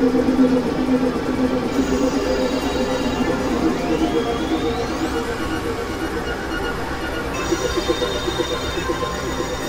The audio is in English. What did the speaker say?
Thank you.